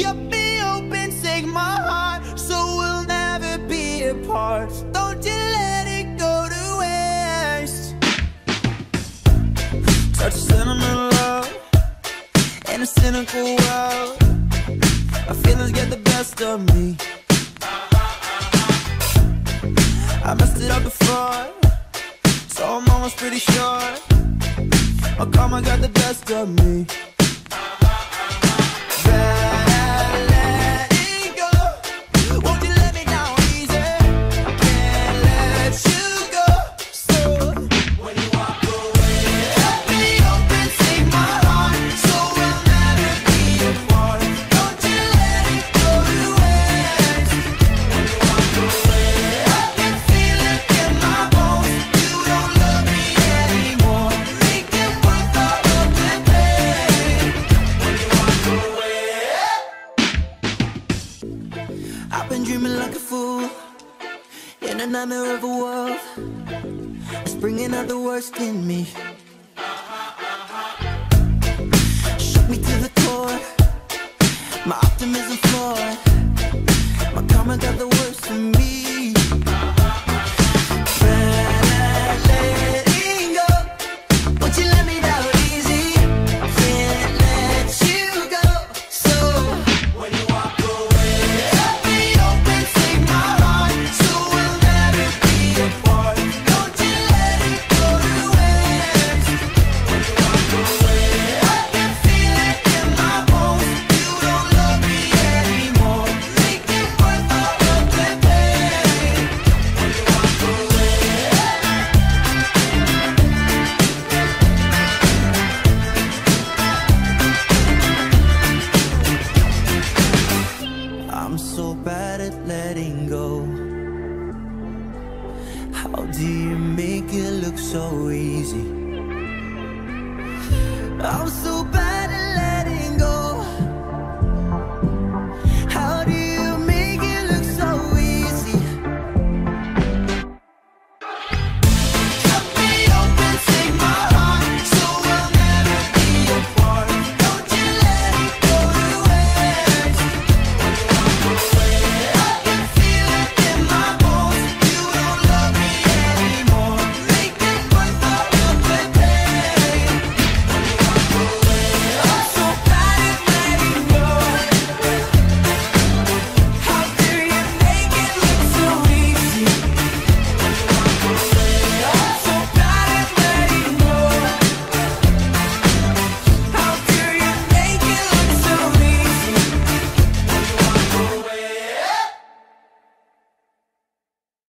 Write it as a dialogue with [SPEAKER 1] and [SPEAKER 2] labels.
[SPEAKER 1] Cut me open, take my heart, so we'll never be apart. Don't you let it go to waste. Such sentimental love in a cynical world. My feelings get the best of me. I messed it up before, so I'm almost pretty sure. My karma got the best of me. Like a fool in a nightmare of a world. It's bringing out the worst in me. Shook me to the core. My optimism I'm so bad at letting go. How do you make it look so easy? I'm so bad.